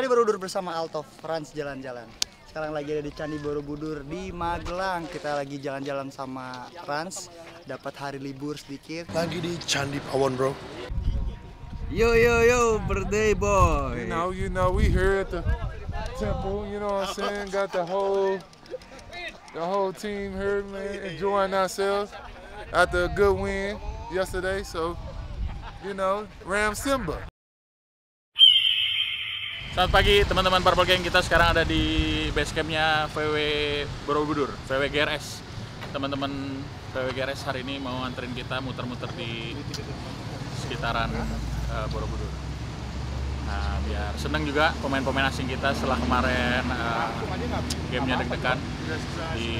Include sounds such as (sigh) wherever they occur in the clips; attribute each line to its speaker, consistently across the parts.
Speaker 1: Candi Borobudur bersama Alto Franz jalan-jalan. Sekarang lagi ada di Candi Borobudur di Magelang. Kita lagi jalan-jalan sama Franz, dapat hari libur sedikit.
Speaker 2: Lagi di Candi Pawon bro.
Speaker 3: Yo yo yo, birthday boy.
Speaker 4: You know, you know, we here at the temple. You know what I'm saying? Got the whole, the whole team here, man, enjoying ourselves after a good win yesterday. So, you know, Ram Simba.
Speaker 5: Selamat pagi teman-teman Purple Gang kita sekarang ada di base campnya VW Borobudur, VW GRS. Teman-teman VW GRS hari ini mau anterin kita muter-muter di sekitaran eh, Borobudur. Nah, biar seneng juga pemain-pemain asing kita setelah kemarin eh, gamenya deg-degan di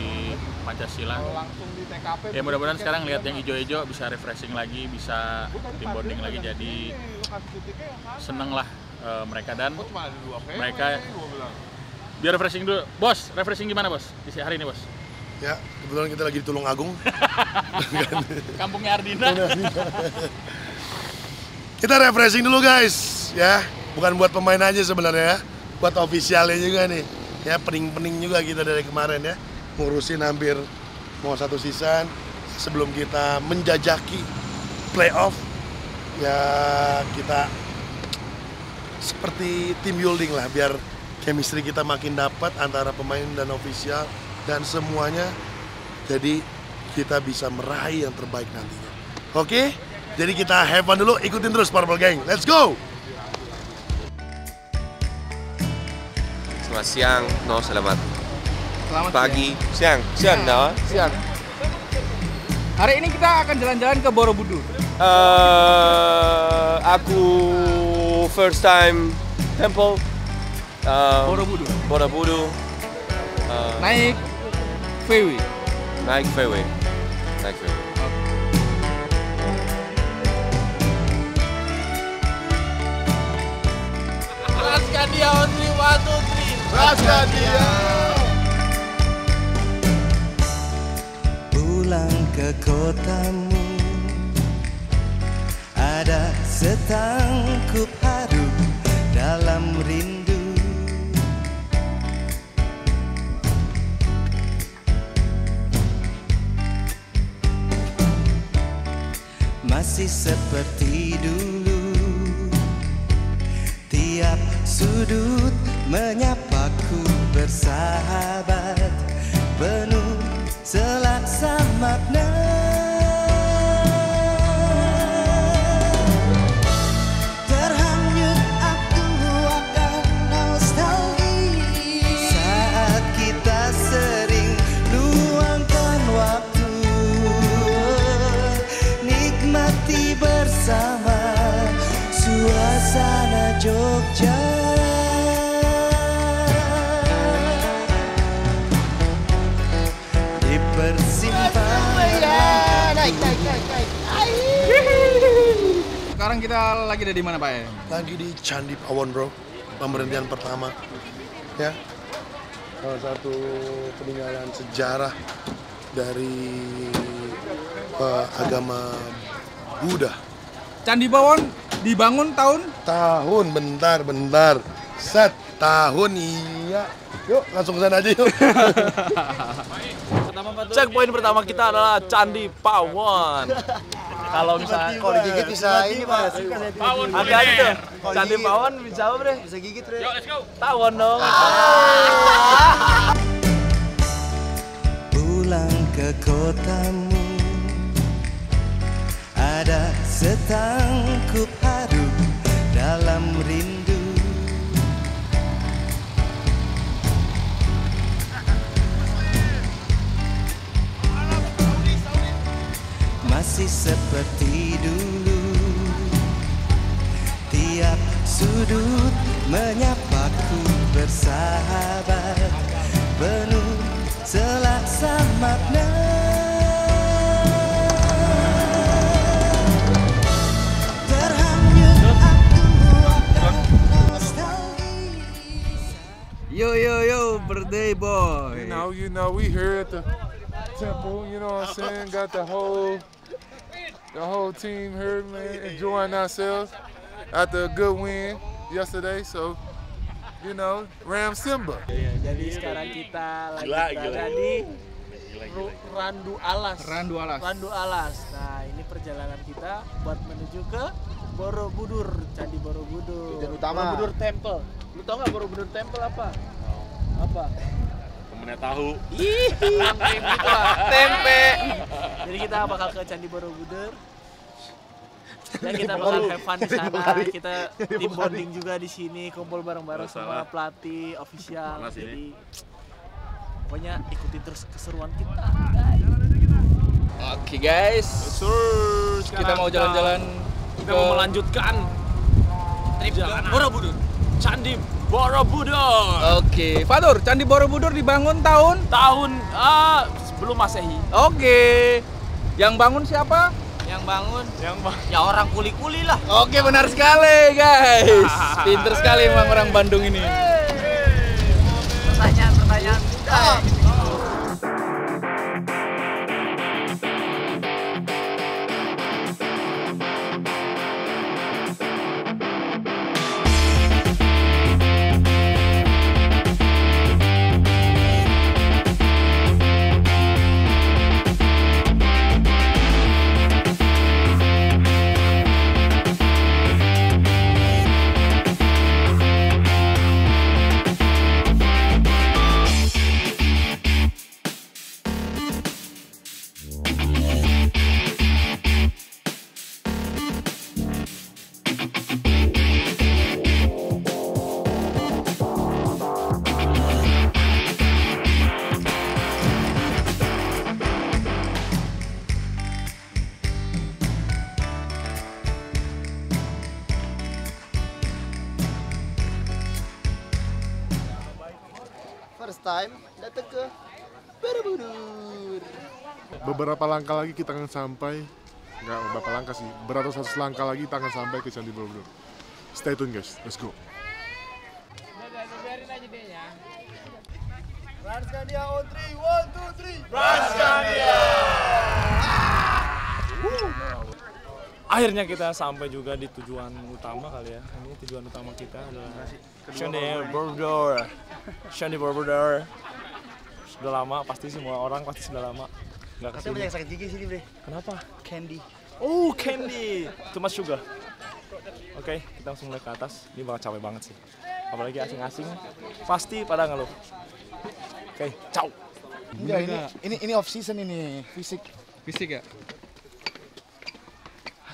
Speaker 5: Pancasila. Ya mudah-mudahan sekarang lihat yang hijau-hijau bisa refreshing lagi, bisa tim bonding lagi jadi seneng lah eh, mereka dan mereka biar refreshing dulu. Bos, refreshing gimana bos di hari ini bos?
Speaker 2: Ya, kebetulan kita lagi di Tulung Agung. (laughs)
Speaker 5: Kampungnya Ardina.
Speaker 2: Kita refreshing dulu guys, ya. Bukan buat pemain aja sebenarnya, ya. buat ofisialnya juga nih. Ya, pening-pening juga kita dari kemarin ya. Ngurusin hampir mau satu season sebelum kita menjajaki playoff. Ya, kita seperti tim building lah biar chemistry kita makin dapat antara pemain dan ofisial dan semuanya jadi kita bisa meraih yang terbaik nantinya. Oke? Jadi kita have fun dulu, ikutin terus Purple Gang. Let's go!
Speaker 6: Selamat siang, no selamat
Speaker 3: Selamat
Speaker 6: pagi, siang, siang, no.
Speaker 3: siang. Hari ini kita akan jalan-jalan ke Borobudur.
Speaker 6: Eh, aku first time temple. Um,
Speaker 3: Borobudur.
Speaker 6: Borobudur. Uh,
Speaker 3: Naik VW.
Speaker 6: naik VW, naik VW.
Speaker 7: pulang ke kotamu Ada setangkup haru dalam rindu. Masih seperti dulu. Tiap sudut menyapaku bersahabat Penuh selaksa
Speaker 3: Sekarang kita lagi ada di mana Pak?
Speaker 2: Lagi di Candi Pawon bro, pemberhentian pertama. Ya, salah satu peninggalan sejarah dari eh, agama Buddha.
Speaker 3: Candi Bawon dibangun tahun
Speaker 2: Tahun, bentar, bentar. Set, tahun iya. Yuk, langsung ke sana aja yuk. (laughs)
Speaker 6: Checkpoint pertama kita adalah Candi Pawon.
Speaker 5: Kalau misalnya
Speaker 1: Kalau digigit bisa ini mas.
Speaker 6: Hati-hati tuh. Candi Pawon bisa apa, Bre?
Speaker 1: Bisa gigit Bre.
Speaker 6: Tawon dong.
Speaker 7: pulang ke kotamu Ada setangkup haru dalam rindu seperti dulu Tiap sudut menyapaku bersahabat Penuh selaksa makna
Speaker 3: Yo yo yo, birthday boy.
Speaker 4: You know, you know, we here at the temple. You know what I'm saying? Got the whole, the whole team here, man, enjoying ourselves after a good win yesterday. So, you know, Ram Simba.
Speaker 8: Jadi sekarang kita lagi berada di Randu Alas.
Speaker 9: Randu Alas.
Speaker 8: Randu Alas. Nah, ini perjalanan kita buat menuju ke Borobudur, Candi Borobudur.
Speaker 9: Tujuan utama.
Speaker 8: Borobudur Temple. Lu tau nggak Borobudur Temple apa? Apa?
Speaker 5: Temennya tahu.
Speaker 8: Ih, tempe gitu lah. Tempe. Jadi kita bakal ke Candi Borobudur. Dan kita bakal have fun di sana. Kita tim bonding juga di sini, kumpul bareng-bareng sama pelatih official. Jadi pokoknya ikuti terus keseruan kita.
Speaker 9: Oke guys. Kita mau jalan-jalan
Speaker 8: Kita mau melanjutkan trip Borobudur. Candi Borobudur.
Speaker 9: Oke, Fatur, Candi Borobudur dibangun tahun
Speaker 8: Tahun ah, sebelum Masehi.
Speaker 9: Oke. Yang bangun siapa?
Speaker 8: Yang bangun yang ya orang kuli-kuli lah.
Speaker 9: Oke, benar sekali, guys. (laughs) Pinter sekali emang orang Bandung ini.
Speaker 8: Pertanyaan-pertanyaan mudah.
Speaker 1: First time datang ke Borobudur.
Speaker 4: Beberapa langkah lagi kita akan sampai, nggak beberapa langkah sih, beratus-ratus langkah lagi kita akan sampai ke Candi Borobudur. Stay tune guys, let's go.
Speaker 1: Ranskandia on 3, 1, 2, 3.
Speaker 8: Akhirnya kita sampai juga di tujuan utama kali ya. Ini tujuan utama kita adalah Candi Borobudur. Candi Borobudur. Sudah lama, pasti semua orang pasti sudah lama nggak
Speaker 1: ke
Speaker 8: sini.
Speaker 1: banyak sakit gigi sini, Bre.
Speaker 8: Kenapa?
Speaker 1: Candy.
Speaker 8: Oh, candy. Much sugar. Oke, kita langsung mulai ke atas. Ini bakal capek banget sih. Apalagi asing-asing, pasti pada ngeluh. Oke, ciao.
Speaker 1: Enggak, ini ini ini off season ini, fisik.
Speaker 9: Fisik ya?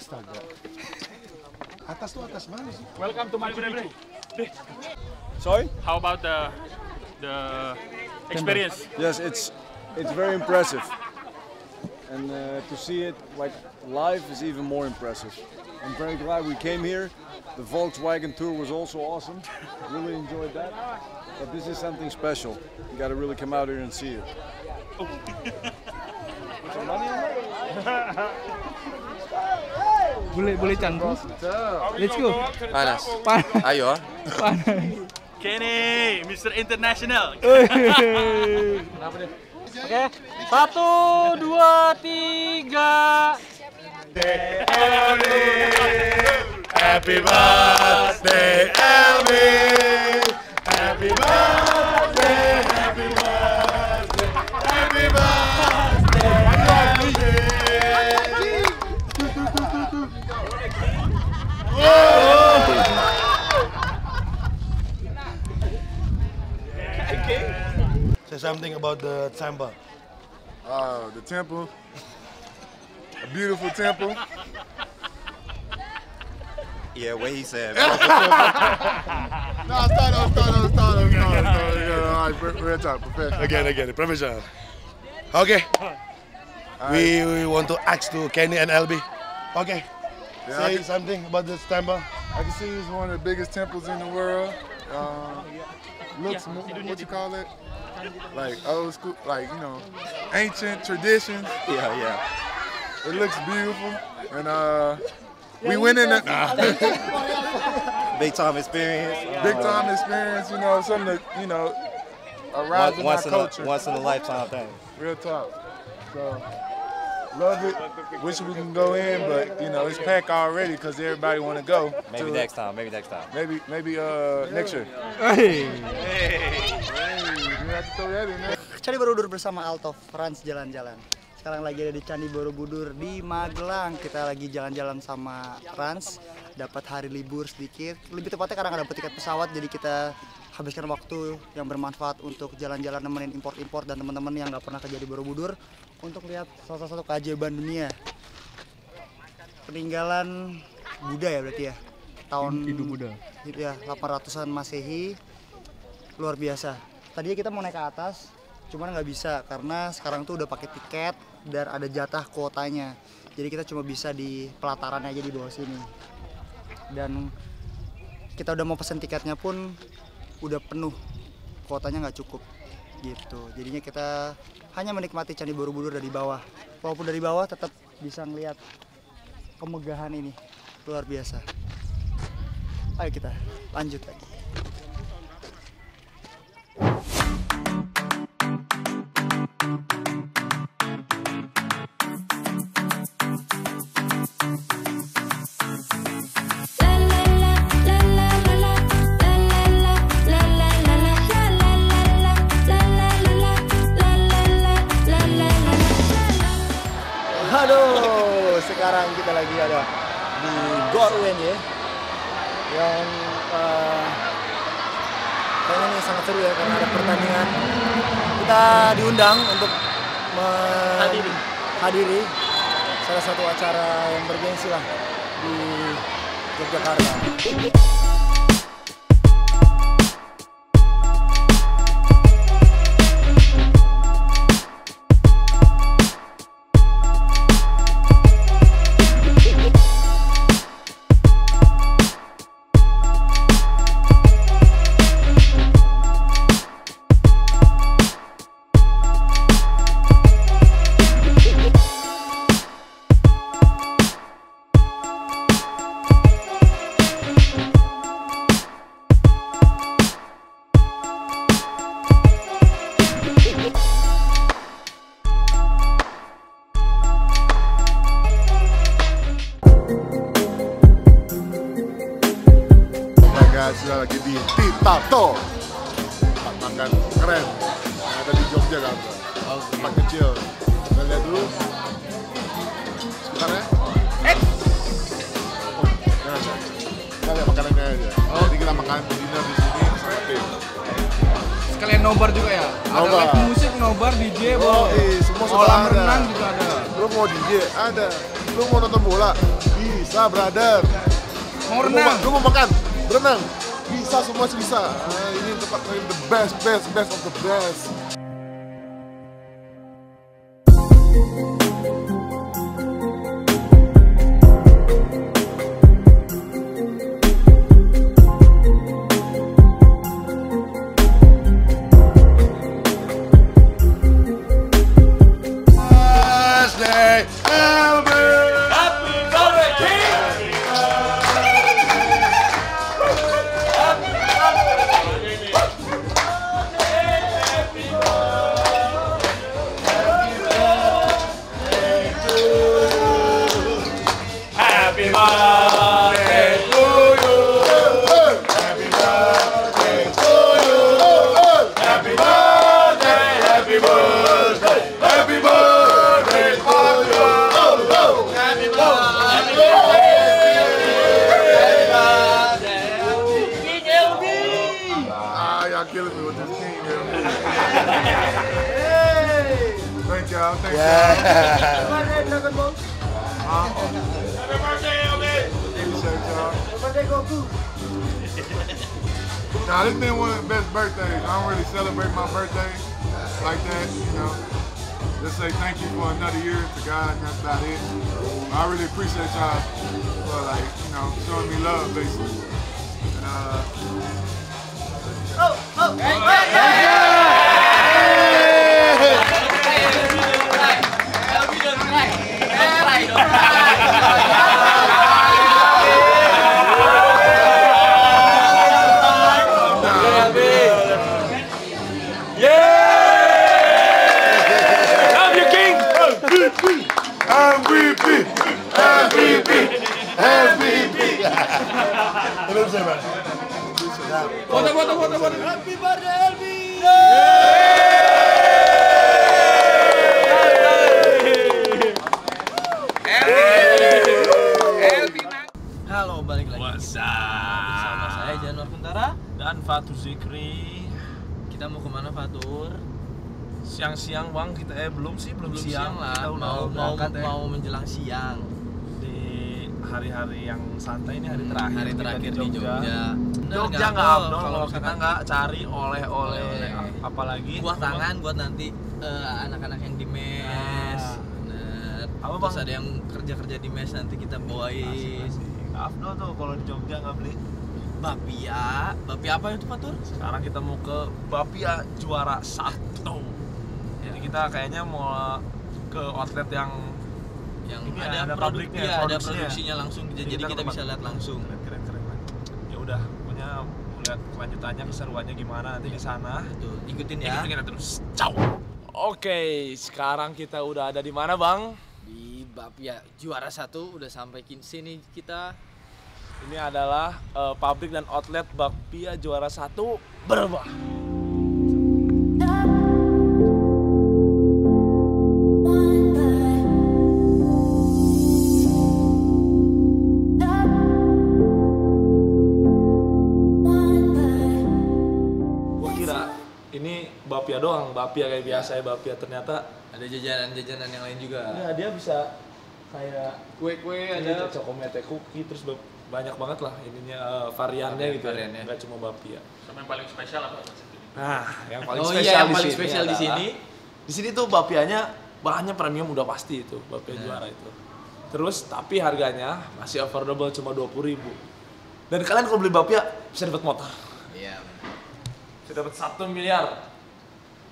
Speaker 1: Astaga. Atas tuh atas mana sih?
Speaker 5: Welcome to Machu Picchu.
Speaker 8: Sorry?
Speaker 5: How about the the experience?
Speaker 10: Yes, it's it's very impressive, and uh, to see it like live is even more impressive. I'm very glad we came here. The Volkswagen tour was also awesome. Really enjoyed that. But this is something special. You got to really come out here and see it. (laughs) (laughs)
Speaker 9: Boleh boleh Chan. Let's go.
Speaker 11: Panas.
Speaker 9: Panas.
Speaker 11: Ayo.
Speaker 9: Panas.
Speaker 5: Kenny, Mr. International. (laughs)
Speaker 8: Oke, satu, dua, tiga.
Speaker 2: Happy birthday, Elvis. Happy birthday, Say something about the temple.
Speaker 4: Uh, the temple, a beautiful temple.
Speaker 11: Yeah, what he said. (laughs)
Speaker 4: No, start over, start over, start over, start over. Yeah, all right, re- real talk, professional.
Speaker 2: Again, again, professional. Okay. We, we want to ask to Kenny and LB. Okay.
Speaker 4: Yeah,
Speaker 2: Say
Speaker 4: can-
Speaker 2: something about this temple.
Speaker 4: I can see it's one of the biggest temples in the world. Um, looks, mo- what you call it? Like old school, like you know, ancient traditions.
Speaker 11: yeah, yeah.
Speaker 4: It looks beautiful, and uh, we went in the
Speaker 11: Big time experience.
Speaker 4: big time experience. You know, something that you know arrived
Speaker 11: Once, once
Speaker 4: our
Speaker 11: in a
Speaker 4: culture.
Speaker 11: once in a lifetime thing.
Speaker 4: Real talk. So Love it. Wish we can go in, but you know it's packed already because everybody want to go.
Speaker 12: Maybe
Speaker 4: to
Speaker 12: next time. Maybe next time.
Speaker 4: Maybe maybe uh next year.
Speaker 1: Hey.
Speaker 4: Hey, there.
Speaker 1: Candi Borobudur bersama Alto Franz jalan-jalan. Sekarang lagi ada di Candi Borobudur di Magelang. Kita lagi jalan-jalan sama Rans, dapat hari libur sedikit. Lebih tepatnya karena nggak dapat tiket pesawat, jadi kita habiskan waktu yang bermanfaat untuk jalan-jalan nemenin import-import dan teman-teman yang nggak pernah kerja di Borobudur untuk lihat salah satu keajaiban dunia. Peninggalan Buddha ya berarti ya. Tahun
Speaker 3: Hindu Buddha.
Speaker 1: Ya, 800-an Masehi. Luar biasa. Tadinya kita mau naik ke atas, cuman nggak bisa karena sekarang tuh udah pakai tiket dan ada jatah kuotanya. Jadi kita cuma bisa di pelataran aja di bawah sini. Dan kita udah mau pesen tiketnya pun udah penuh, kuotanya nggak cukup gitu. Jadinya kita hanya menikmati Candi Borobudur dari bawah. Walaupun dari bawah tetap bisa ngeliat kemegahan ini luar biasa. Ayo kita lanjut lagi. Eh, kayaknya ini sangat seru ya karena ada pertandingan. Kita diundang untuk
Speaker 6: Hadiri.
Speaker 1: hadiri salah satu acara yang bergengsi lah di Yogyakarta.
Speaker 4: Lu mau DJ? Ada. Lu mau nonton bola? Bisa, brother.
Speaker 3: Mau
Speaker 4: Lu
Speaker 3: renang?
Speaker 4: Lu mau makan? Berenang? Bisa, semua bisa. Ah, ini tempat main the best, best, best of the best. Y'all. This been one of the best birthdays. I don't really celebrate my birthday like that, you know. Just say thank you for another year to God, and that's about it. I really appreciate y'all for, like, you know, showing me love, basically. And, uh,
Speaker 13: I'm your king.
Speaker 3: Hari-hari yang santai ini hari terakhir
Speaker 6: Hari
Speaker 3: kita
Speaker 6: terakhir di Jogja. Bener
Speaker 3: Jogja
Speaker 6: nggak,
Speaker 3: nggak abdol kalau kita nggak cari oleh-oleh apalagi
Speaker 6: buah tangan buat nanti eh, anak-anak yang di mes.
Speaker 3: Ah.
Speaker 6: Bener.
Speaker 3: Apa,
Speaker 6: Terus
Speaker 3: Bang?
Speaker 6: ada yang kerja-kerja di mes nanti kita bawain.
Speaker 3: Abdol tuh kalau di Jogja nggak beli
Speaker 6: Bapia, bapia apa itu Fatur?
Speaker 3: sekarang kita mau ke Bapia juara satu jadi kita kayaknya mau ke outlet yang
Speaker 6: Yang
Speaker 3: Ini
Speaker 6: ada,
Speaker 3: ada
Speaker 6: produk,
Speaker 3: pabriknya,
Speaker 6: iya, ada
Speaker 3: produksinya.
Speaker 6: langsung jadi
Speaker 3: Kita
Speaker 6: kita bisa lihat langsung.
Speaker 3: keren keren keren ya udah mau lihat kelanjutannya keseruannya gimana nanti di sana
Speaker 6: Tuh, ikutin ya.
Speaker 3: Ikutin kita terus ciao oke sekarang kita udah ada di mana bang
Speaker 6: Di Bapia juara satu udah sampai sini kita.
Speaker 3: ini adalah eh, pabrik dan outlet Bakpia juara satu berbah Bapia kayak biasa ya Bapia ternyata
Speaker 6: Ada jajanan-jajanan yang lain juga.
Speaker 3: ya dia bisa kayak
Speaker 6: Kue-kue
Speaker 3: ada cokomete cookie terus banyak banget lah ininya eh, variannya gitu
Speaker 6: variannya.
Speaker 3: ya nggak cuma Bapia
Speaker 5: Sama yang paling spesial apa?
Speaker 3: Nah, yang paling
Speaker 6: Oh
Speaker 3: spesial
Speaker 6: iya, yang
Speaker 3: di
Speaker 6: paling
Speaker 3: sini
Speaker 6: spesial di sini.
Speaker 3: Di sini tuh bapianya bahannya premium udah pasti itu, bapia
Speaker 6: Nah.
Speaker 3: juara itu. Terus tapi harganya masih affordable cuma 20.000 ribu. Dan kalian kalau beli bapia bisa dapat motor.
Speaker 6: Iya.
Speaker 3: Bisa dapat satu miliar.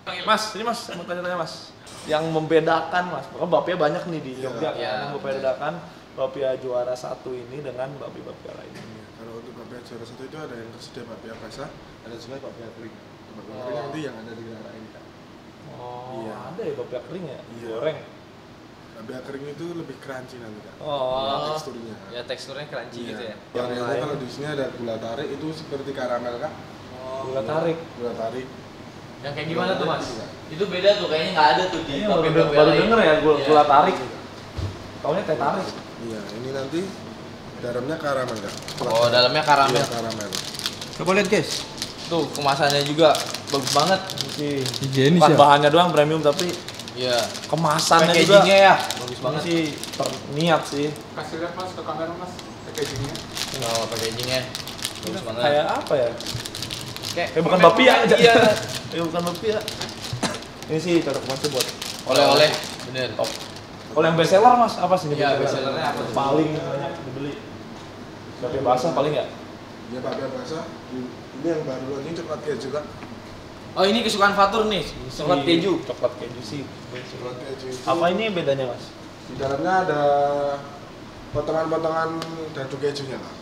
Speaker 3: Mas, ini mas, mau tanya-tanya mas. Yang membedakan mas, pokoknya bapia banyak nih di Jogja kan.
Speaker 6: Iya,
Speaker 3: Yang membedakan bapia juara satu ini dengan bapia-bapia lainnya.
Speaker 14: Kalau untuk bapia juara satu itu ada yang tersedia bapia basah, ada juga bapia kering. Bapia kering nanti yang ada di daerah ini kan.
Speaker 3: Oh,
Speaker 14: Iya.
Speaker 3: ada ya bapia kering ya?
Speaker 14: Iya.
Speaker 3: Goreng.
Speaker 14: Bapia kering itu lebih crunchy nanti kan.
Speaker 3: Oh.
Speaker 14: teksturnya.
Speaker 6: Ya teksturnya crunchy
Speaker 14: Iya.
Speaker 6: gitu ya.
Speaker 14: Yang
Speaker 3: Yang
Speaker 14: kalau di sini ada gula tarik itu seperti karamel kan?
Speaker 3: Gula tarik.
Speaker 14: Gula tarik.
Speaker 6: Yang kayak gimana tuh mas? Itu beda tuh kayaknya nggak ada tuh di
Speaker 3: Ini baru, baru
Speaker 6: lain.
Speaker 3: denger ya gula,
Speaker 6: Iya.
Speaker 3: gula tarik. Taunya teh tarik.
Speaker 14: Iya, ini nanti dalamnya karamel kan?
Speaker 6: Oh dalamnya karamel.
Speaker 14: Iya, karamel.
Speaker 6: Coba lihat guys. Tuh kemasannya juga bagus banget.
Speaker 3: Sih.
Speaker 6: Higienis
Speaker 3: Bukan bahannya doang premium tapi
Speaker 6: Iya.
Speaker 3: kemasannya juga.
Speaker 6: Packagingnya ya bagus
Speaker 3: Ini
Speaker 6: banget.
Speaker 3: sih terniat sih.
Speaker 15: Kasih lihat mas ke kamera mas packagingnya.
Speaker 6: Oh packagingnya bagus banget.
Speaker 3: Kayak apa ya?
Speaker 6: Kayak
Speaker 3: Kayak bukan bapia aja.
Speaker 6: Iya.
Speaker 3: Kayak (laughs) bukan bapia. Ini sih cocok banget buat
Speaker 6: Oleh-oleh. Bener.
Speaker 3: top. Kalau yang best seller mas apa sih?
Speaker 6: Iya, best sellernya apa?
Speaker 3: Paling banyak dibeli. Bapia basah paling ya?
Speaker 14: Iya, bapia basah. Ini yang baru launching coklat keju kan?
Speaker 6: Oh ini kesukaan Fatur nih, coklat keju.
Speaker 3: Coklat keju sih.
Speaker 14: Coklat keju itu.
Speaker 3: Apa ini bedanya mas?
Speaker 14: Di dalamnya ada potongan-potongan dadu kejunya lah.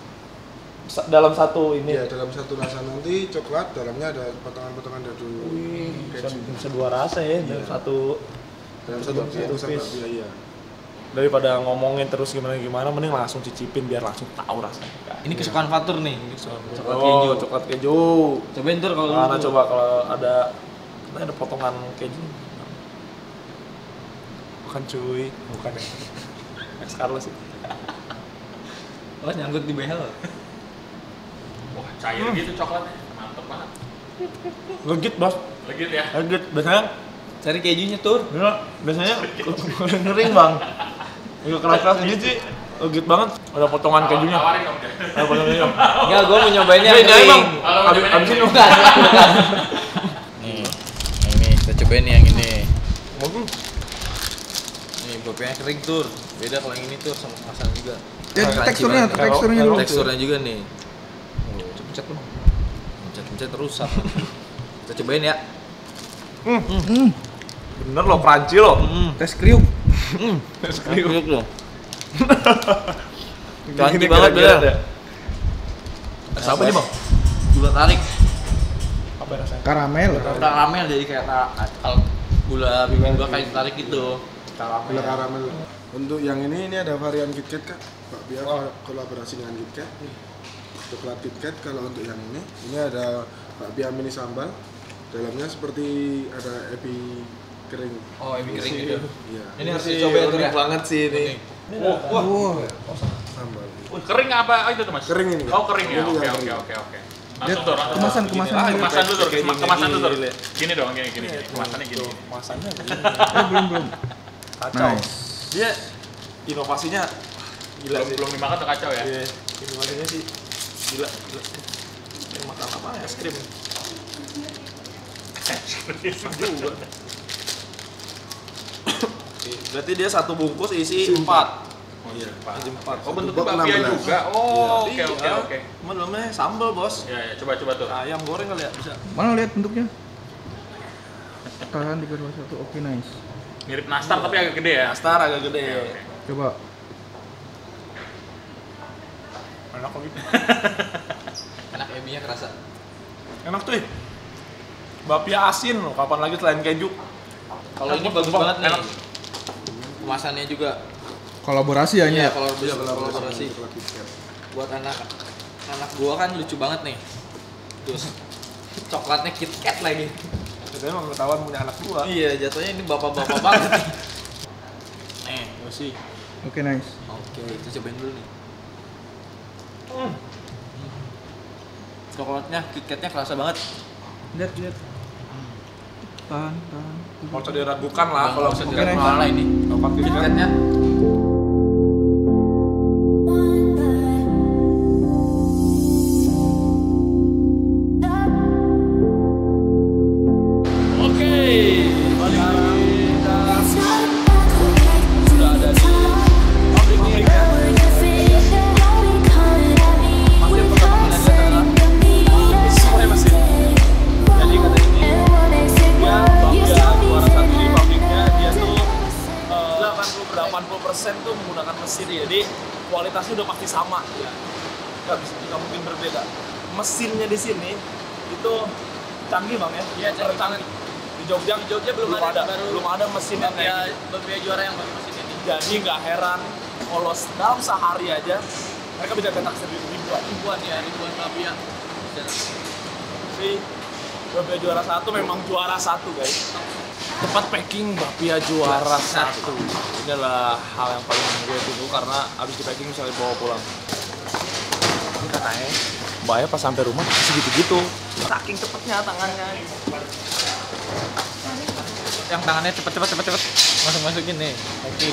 Speaker 3: Dalam satu ini.
Speaker 14: Iya, dalam satu rasa nanti coklat, dalamnya ada potongan-potongan dadu
Speaker 3: Bisa,
Speaker 14: keju.
Speaker 3: bisa dua rasa ya dalam
Speaker 14: Iya.
Speaker 3: satu
Speaker 14: Dalam satu
Speaker 3: satu
Speaker 14: satu
Speaker 3: piece.
Speaker 14: iya.
Speaker 3: daripada ngomongin terus gimana gimana mending langsung cicipin biar langsung tahu rasanya
Speaker 6: Ini kesukaan Fatur nih.
Speaker 3: coklat
Speaker 6: keju.
Speaker 3: oh, coklat keju
Speaker 6: Cobain tur kalau
Speaker 3: Mana coba kalau ada ada potongan keju bukan cuy bukan ya Max Carlos sih
Speaker 6: Oh nyangkut di behel.
Speaker 5: Wah, cair gitu coklatnya. Mantep banget.
Speaker 3: legit bos
Speaker 5: Legit ya.
Speaker 3: legit biasanya
Speaker 6: Cari kejunya tur.
Speaker 3: ya, biasanya ngering bang nggak keras keras gitu sih legit banget ada potongan kejunya ada potongan kejunya
Speaker 6: Enggak, gua mau nyobainnya
Speaker 3: Ini
Speaker 6: yang
Speaker 3: aja, Bang. Abis, ini
Speaker 6: Bukan, bukan. Nih, ini kita cobain yang ini.
Speaker 3: Bagus.
Speaker 6: Nih, bapaknya kering tur. Beda kalau yang ini tur sama kemasan juga.
Speaker 9: Ya,
Speaker 6: Crunchy
Speaker 9: teksturnya, teksturnya.
Speaker 6: Teksturnya juga nih. Pencet lu. Pencet-pencet rusak. kita cobain ya.
Speaker 3: bener loh crunchy loh
Speaker 9: Tes kriuk.
Speaker 6: Tes kriuk loh. (laughs)
Speaker 3: Gini
Speaker 6: Crunchy banget bener.
Speaker 3: Rasa apa nih bang?
Speaker 6: Gula tarik.
Speaker 3: apa ya rasanya?
Speaker 9: Karamel.
Speaker 6: Karamel jadi kayak ta- al- gula bikin gua kayak tarik gitu.
Speaker 14: Gula karamel. Untuk yang ini ini ada varian KitKat kak. Pak Bia kolaborasi dengan KitKat. Coklat KitKat kalau untuk yang ini ini ada
Speaker 2: bakpia mini sambal. Dalamnya seperti ada ebi kering.
Speaker 3: Oh, ebi kering gitu.
Speaker 2: Iya.
Speaker 3: Ini harus dicobain tuh
Speaker 5: unik
Speaker 3: banget sih ini. Wah, wah.
Speaker 2: Sambal.
Speaker 5: Wih, kering apa oh, itu tuh mas?
Speaker 2: Kering ini.
Speaker 5: Oh kering ya. Oke
Speaker 2: yang
Speaker 5: oke
Speaker 2: kering.
Speaker 5: oke oke. Langsung tuh, langsung
Speaker 1: Kemasan, kemasan
Speaker 5: Ah,
Speaker 1: dulu.
Speaker 5: kemasan dulu,
Speaker 3: Kayak
Speaker 5: Kema-
Speaker 3: gini,
Speaker 5: kemasan
Speaker 3: gini,
Speaker 5: dulu.
Speaker 3: gini.
Speaker 5: Gini dong, gini gini. gini. Kemasannya gini.
Speaker 3: Kemasannya
Speaker 1: Eh, belum belum.
Speaker 3: kacau. Dia inovasinya gila
Speaker 5: Belum
Speaker 3: sih.
Speaker 5: belum dimakan tuh kacau ya.
Speaker 3: Iya, inovasinya sih gila, gila. Ini makan apa? (laughs) Es krim. juga. Oke, Berarti dia satu bungkus isi empat.
Speaker 2: Oh iya.
Speaker 3: Isi empat.
Speaker 5: Oh bentuknya bakpia
Speaker 2: 16.
Speaker 5: juga. Oh oke
Speaker 3: Iya.
Speaker 5: oke oke.
Speaker 3: Cuma dalamnya sambal bos.
Speaker 5: Ya ya coba coba tuh.
Speaker 3: Ayam goreng kali ya bisa.
Speaker 1: Mana lihat bentuknya? Tahan 3 2 1. Oke, nice.
Speaker 5: Mirip nastar tapi agak gede ya.
Speaker 3: Nastar agak gede.
Speaker 5: Oke, oke.
Speaker 1: Coba.
Speaker 3: Enak kok gitu. (laughs)
Speaker 6: Enak eminya kerasa.
Speaker 3: Enak tuh. eh. Bapia asin loh, kapan lagi selain keju?
Speaker 6: Kalau ini bagus banget nih. Kemasannya juga.
Speaker 1: Kolaborasi ya ini
Speaker 6: Iya,
Speaker 1: ya.
Speaker 6: kalau kolaborasi. Buat anak anak gua kan lucu banget nih. Terus coklatnya KitKat lagi.
Speaker 3: Katanya emang ketahuan punya anak gua.
Speaker 6: Iya, jatuhnya ini bapak-bapak (laughs) banget nih.
Speaker 3: Eh, gua sih.
Speaker 1: Oke, nice.
Speaker 6: Oke, kita cobain dulu nih. Coklatnya, KitKatnya kerasa banget.
Speaker 1: Lihat, lihat. Tahan, tahan.
Speaker 3: Mau usah diragukan lah kalau
Speaker 6: usah diragukan
Speaker 3: mah.
Speaker 6: lah ini.
Speaker 3: Coklat KitKat.
Speaker 6: KitKatnya
Speaker 3: Jogja
Speaker 6: Jogja belum ada, baru-
Speaker 3: belum ada mesin yang kayak
Speaker 6: Bapia,
Speaker 3: gitu.
Speaker 6: Bapia juara yang pakai mesin ini.
Speaker 3: jadi nggak heran kalau dalam sehari aja mereka bisa cetak seribu ribuan.
Speaker 6: Ribuan ya, ribuan Bapia.
Speaker 3: si Bapia juara satu memang juara satu guys. Tempat packing Bapia juara satu. ini adalah hal yang paling gue tunggu karena abis di packing bisa dibawa pulang. Ini katanya. Mbaknya pas sampai rumah masih gitu-gitu. Saking cepetnya tangannya
Speaker 6: Yang tangannya cepet cepet cepet cepet masuk masukin nih. Oke.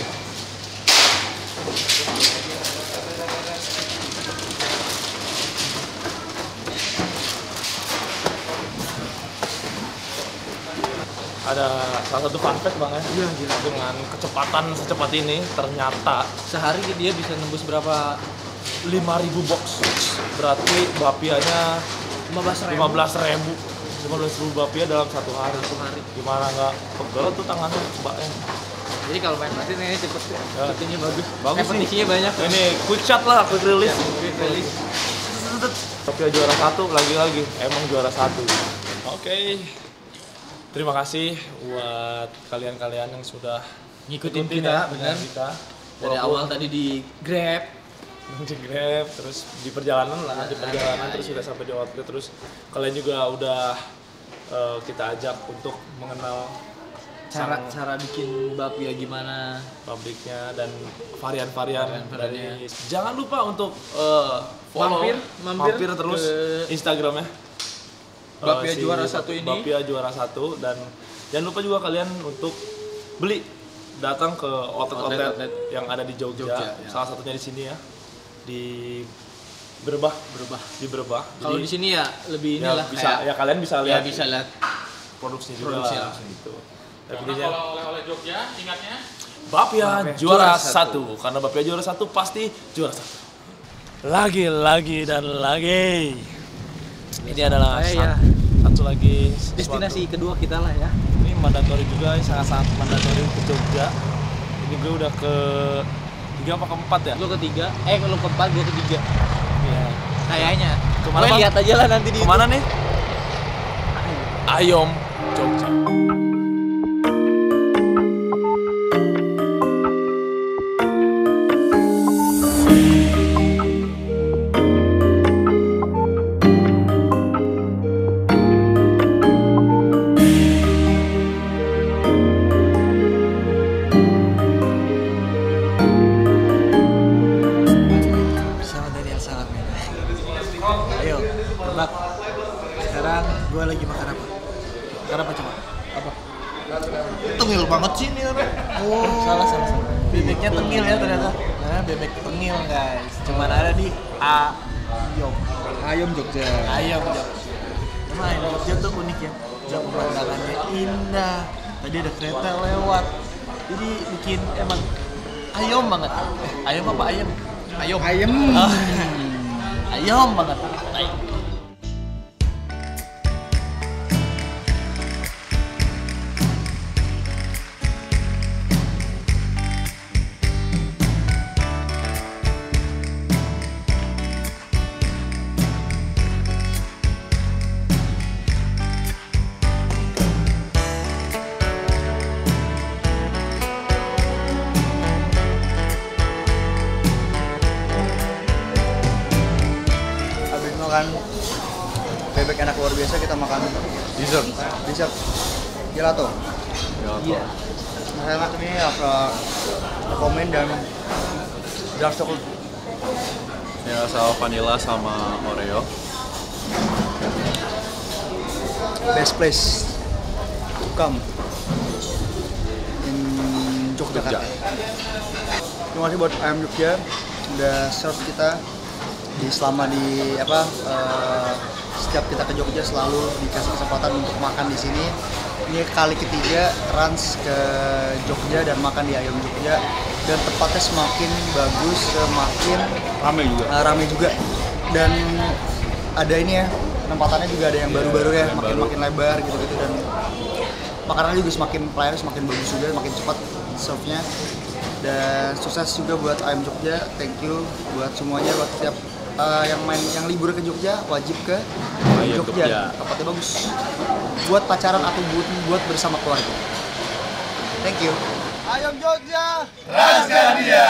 Speaker 3: ada salah satu fun fact bang ya
Speaker 6: Iya, gila.
Speaker 3: dengan kecepatan secepat ini ternyata
Speaker 6: Sehari dia bisa nembus berapa?
Speaker 3: 5000 box berarti bapianya
Speaker 6: 15 ribu.
Speaker 3: 15 ribu 15 ribu bapia dalam satu hari
Speaker 6: Satu hari.
Speaker 3: gimana nggak pegel tuh tangannya mbaknya
Speaker 6: Jadi kalau main mesin ini cepet
Speaker 3: Ya.
Speaker 6: cepetnya bagus.
Speaker 3: Bagus
Speaker 6: eh, banyak.
Speaker 3: ini shot lah quick release
Speaker 6: Quick release.
Speaker 3: Bapia juara satu lagi-lagi emang juara satu oke terima kasih buat kalian-kalian yang sudah
Speaker 6: Ngikutin
Speaker 3: ikutin
Speaker 6: kita,
Speaker 3: ya,
Speaker 6: benar.
Speaker 3: kita
Speaker 6: Dari awal tadi di Grab,
Speaker 3: di Grab terus di perjalanan lah di perjalanan terus sudah sampai di outlet terus kalian juga udah eh, kita ajak untuk mengenal
Speaker 6: cara
Speaker 3: sang
Speaker 6: cara bikin bapia gimana?
Speaker 3: pabriknya dan varian-varian dari jangan lupa untuk eh, follow
Speaker 6: Mampir, mampir
Speaker 3: mampir terus
Speaker 6: ke
Speaker 3: Instagramnya Eh,
Speaker 6: Juara Satu ini.
Speaker 3: Bapia juara satu dan jangan lupa juga kalian untuk beli datang ke outlet-outlet
Speaker 6: Outlet-outlet.
Speaker 3: yang ada di Jogja,
Speaker 6: Jogja, ya.
Speaker 3: salah satunya di sini ya di Berbah
Speaker 6: berubah.
Speaker 3: di Berbah
Speaker 6: Kalau di sini ya lebih
Speaker 3: ya
Speaker 6: inilah
Speaker 3: bisa
Speaker 6: kayak
Speaker 3: ya kalian bisa
Speaker 6: ya
Speaker 3: lihat
Speaker 6: bisa lihat
Speaker 3: produksinya juga
Speaker 6: Produksi
Speaker 3: lah, gitu. Intinya,
Speaker 5: kalau oleh-oleh Jogja, ingatnya
Speaker 3: Bapia
Speaker 6: Bapia
Speaker 3: juara
Speaker 6: juara
Speaker 3: satu. karena Bapia juara satu pasti juara satu lagi lagi dan lagi ini adalah
Speaker 6: Eh,
Speaker 3: sat-
Speaker 6: ya.
Speaker 3: satu lagi sesuatu.
Speaker 6: destinasi kedua kita lah ya.
Speaker 3: ini mandatory juga sangat-sangat mandatory ke Jogja ini gue udah ke tiga apa keempat ya?
Speaker 6: Lu ketiga, eh lu keempat, gua ketiga.
Speaker 3: Iya.
Speaker 6: Kayaknya. Ke
Speaker 3: mana,
Speaker 6: lihat aja lah nanti di
Speaker 3: ke mana nih? Ayom Jogja
Speaker 1: dessert gelato.
Speaker 6: Iya.
Speaker 1: Nah, enak ini apa komen dan dark chocolate.
Speaker 11: Ini rasa vanilla sama Oreo.
Speaker 1: Best place to come in Yogyakarta. Terima kasih buat ayam Jogja udah serve kita di selama di apa eh, setiap kita ke Jogja selalu dikasih kesempatan untuk makan di sini. Ini kali ketiga Rans ke Jogja dan makan di Ayam Jogja. Dan tempatnya semakin bagus, semakin
Speaker 11: Rame juga.
Speaker 1: uh, rame juga. Dan ada ini ya penempatannya juga ada yang baru-baru ya makin makin lebar gitu-gitu. Dan makanannya juga semakin pelayannya semakin bagus juga makin cepat serve-nya. Dan sukses juga buat ayam Jogja. Thank you buat semuanya buat setiap uh, yang main yang libur ke Jogja wajib ke
Speaker 11: Ayam
Speaker 1: Jogja.
Speaker 11: Jogja.
Speaker 1: tempatnya bagus buat pacaran atau buat buat bersama keluarga thank you ayam Jogja
Speaker 13: Transgandia.